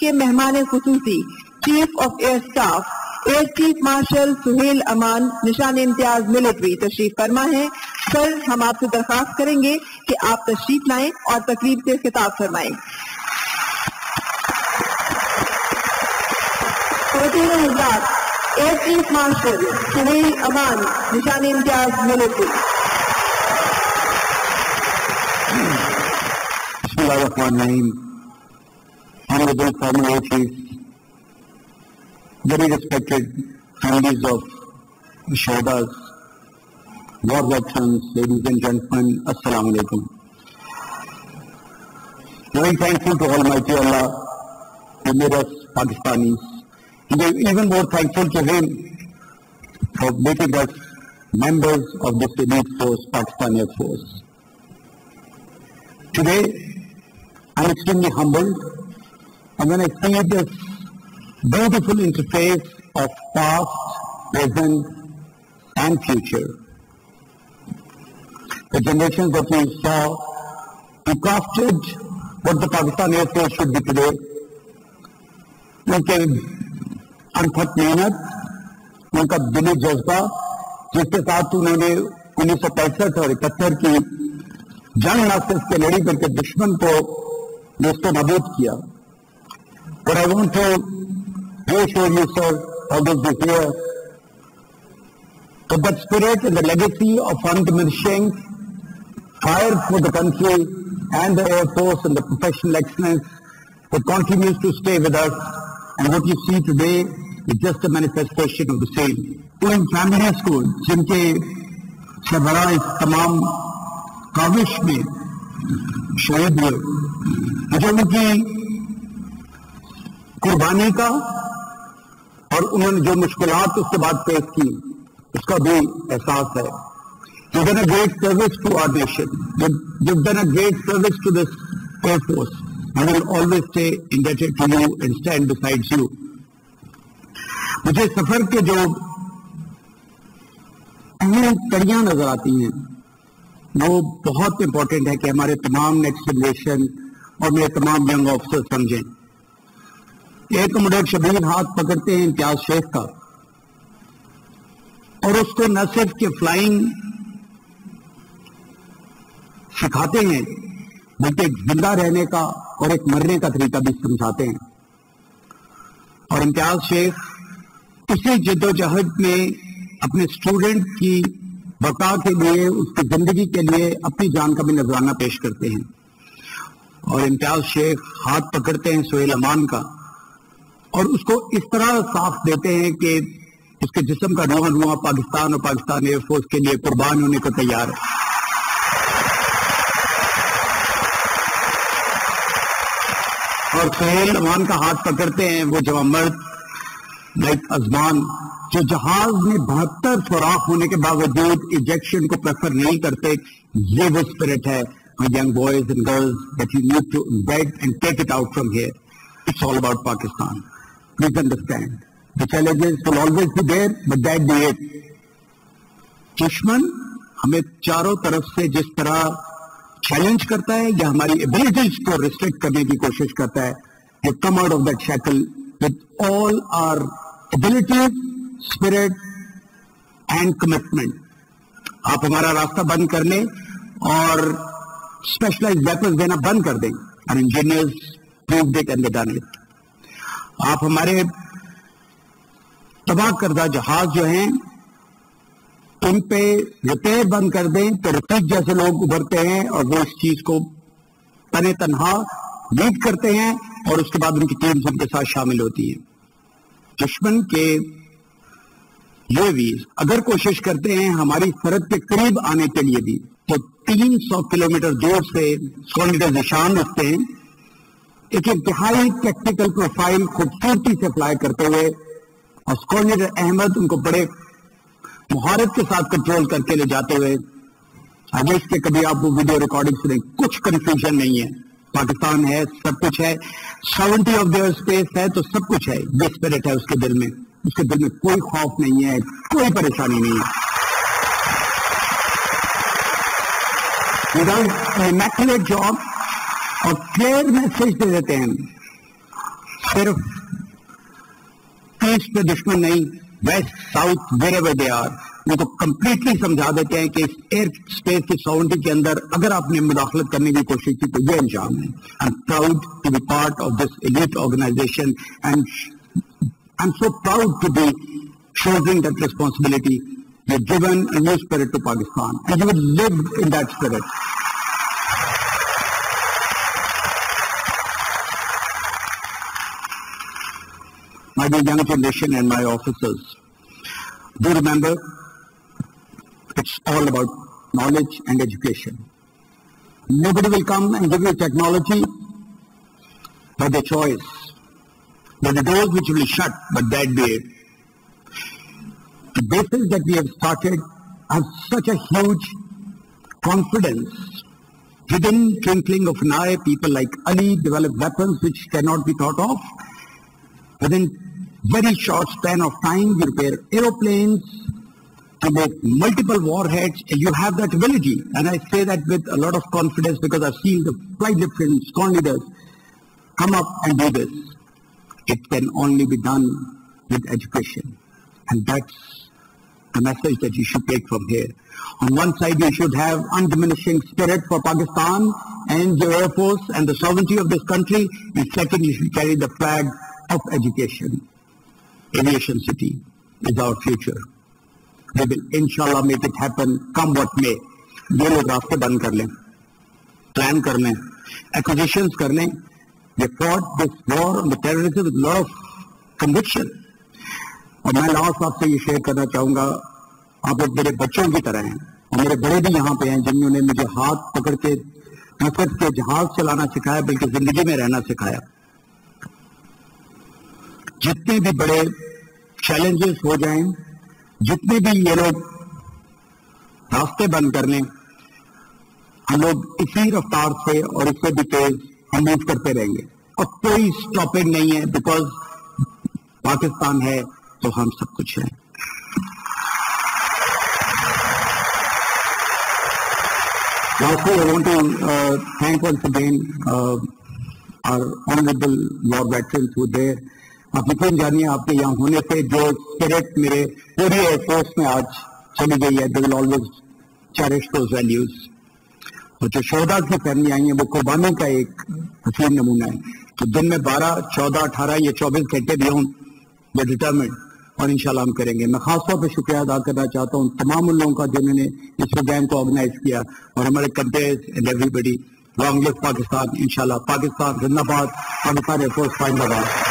के मेहमान खसूसी chief of air staff air chief marshal Suhail Aman Nishan Imtiaz military तशरीफ़ फरमा है। सर, हम आपसे दरखास्त करेंगे कि आप तशरीफ़ लाएँ और तकरीब से खिताब फरमाएँ। Air chief marshal Suhail Aman Nishan Imtiaz military. Air Chief, very respected families of Shahadas, war veterans, ladies and gentlemen, Assalamu alaikum. Very thankful to Almighty Allah who made us Pakistanis. And even more thankful to Him for making us members of this elite force, Pakistani Air Force. Today, I'm extremely humbled and when I see this beautiful interface of past, present, and future. The generations that we saw who crafted what the Pakistan Air Force should be today, उनके अनथक मेहनत उनका दिली जज्बा जिसके साथ उन्होंने उन्नीस सौ पैंसठ और इकहत्तर की जंग नासिस के लड़ी करके दुश्मन को दोस्तों नबूद किया But I want to reassure you, sir, although this year, that that spirit and the legacy of undiminishing fire for the country and the Air Force and the professional excellence that continues to stay with us. And what you see today is just a manifestation of the same. तो इन families को जिनके सरबरा इस तमाम काविश में शहीद हुए मुझे उनकी कुर्बानी का और उन्होंने जो मुश्किल उसके बाद पेश की, उसका भी एहसास है। Great service to our nation you a great service to this air force I will always stay indebted to you and stand beside you मुझे सफ़र के जो अन्य कड़ियाँ नज़र आती हैं, वो बहुत इंपॉर्टेंट है कि हमारे तमाम नेक्स्ट जनरेशन और मेरे तमाम यंग ऑफिसर समझें। एक मुडर शबीर हाथ पकड़ते हैं इम्तियाज़ शेख का और उसको न सिर्फ़ के फ्लाइंग सिखाते हैं, बल्कि एक ज़िंदा रहने का और एक मरने का तरीका भी समझाते हैं। और इम्तियाज़ शेख इसी जद्दोजहद में अपने स्टूडेंट की बका के लिए, उसकी ज़िंदगी के लिए अपनी जान का भी नजराना पेश करते हैं। और इम्तियाज़ शेख हाथ पकड़ते हैं, सोहेल अमान का। और उसको इस तरह साफ़ देते हैं कि उसके जिसम का रुआ रुआ पाकिस्तान और पाकिस्तान एयरफोर्स के लिए कुर्बान होने को तैयार है। और सहेल अमान का हाथ पकड़ते हैं, वो जवान मर्द, लाइक अजमान, जो जहाज़ में बहत्तर सुराख होने के बावजूद इजेक्शन को प्रेफर नहीं करते, ये वो स्पिरिट है। Young boys and girls that you need to bed and take it out from here it's all about Pakistan please understand the challenges will always be there but that be it दुश्मन हमें चारों तरफ़ से जिस तरह challenge करता है या हमारी एबिलिटीज को रिस्ट्रिक्ट करने की कोशिश करता है you come out of that shackle with all our abilities spirit and commitment आप हमारा रास्ता बंद कर लें और स्पेशलाइज वेपन देना बंद कर दें। और engineers prove they can done it आप हमारे तबाह करदा जहाज़ जो हैं, उन पे रिपेयर बंद कर दें तो ऋतिक जैसे लोग उभरते हैं और वो इस चीज़ को तने तनहा लीड करते हैं और उसके बाद उनकी टीम उनके साथ शामिल होती है। दुश्मन के यूएवीज अगर कोशिश करते हैं हमारी सरहद के करीब आने के लिए भी तो 300 किलोमीटर दूर से मीटर निशान रखते हैं एक इंतहाई टेक्निकल प्रोफ़ाइल खूबसूरती से अप्लाई करते हुए और स्कॉर्नेटर अहमद उनको बड़े मुहारत के साथ कंट्रोल करके ले जाते हुए, आगे इसके कभी आप वो वीडियो रिकॉर्डिंग सुने, कुछ कंफ्यूजन नहीं है। पाकिस्तान है, सब कुछ है। सेवेंटी ऑफ़ देयर स्पेस है तो सब कुछ है। ये स्पिरिट है उसके दिल में। उसके दिल में कोई खौफ नहीं है, कोई परेशानी नहीं है। जॉब और क्लियर मैसेज दे देते हैं सिर्फ़ ईस्ट पे दुश्मन नहीं west south wherever they are उनको कंप्लीटली समझा देते हैं कि इस एयर स्पेस की सॉवरिटी के अंदर अगर आपने मुदाखलत करने की कोशिश की तो ये अंजाम है I am proud to be part of this elite organisation and I am so proud to be that responsibility. You've given a new spirit to Pakistan and you will live in that spirit. My young generation and my officers, do remember it's all about knowledge and education. Nobody will come and give you technology by their choice. There the doors which will shut, but that day. The basis that we have started has such a huge confidence. Within twinkling of an eye, people like Ali develop weapons which cannot be thought of. Within very short span of time, you repair aeroplanes, make multiple warheads, you have that ability. And I say that with a lot of confidence because I've seen the flight different squad leaders come up and do this. It can only be done with education. And that's the message that you should take from here. On one side, you should have undiminishing spirit for Pakistan and your Air Force and the sovereignty of this country. And second, you should carry the flag of education. Aviation City is our future. We will inshallah make it happen, come what may. ये लोग रास्ते बंद कर लें plan कर लें acquisitions कर लें this war on the terrorism with a lot of conviction और मैं लास्ट आपसे ये शेयर करना चाहूँगा आप लोग मेरे बच्चों की तरह हैं और मेरे बड़े भी यहाँ पे हैं जिन्होंने मुझे हाथ पकड़ के न सिर्फ़ जहाज़ चलाना सिखाया बल्कि ज़िंदगी में रहना सिखाया जितने भी बड़े चैलेंजेस हो जाएँ जितने भी ये लोग रास्ते बंद कर लें हम लोग इसी रफ्तार से और इससे भी तेज हम मूव करते रहेंगे और कोई स्टॉपिंग नहीं है बिकॉज़ पाकिस्तान है तो हम सब कुछ है Lastly, I want to uh, thank once again uh, our veterans who there. आप यकीन जानिए, आपके यहाँ होने से जो स्पिरिट मेरे पूरी एयरफोर्स में आज चली गई है they will always cherish those values और जो शोदा की फैमिली आई है, वो कुर्बानी का एक हसीन नमूना है तो दिन में बारह, चौदह, अठारह या चौबीस घंटे भी हों, वो डिटर्मेंट और इंशाल्लाह हम करेंगे। मैं खासतौर पर शुक्रिया अदा करना चाहता हूँ तमाम उन लोगों का जिन्होंने इस प्रोग्राम को ऑर्गेनाइज किया और हमारे comperes and everybody long live Pakistan, इंशाल्लाह। पाकिस्तान जिंदाबाद, पाकिस्तान एयरफोर्स फाइंदाबाद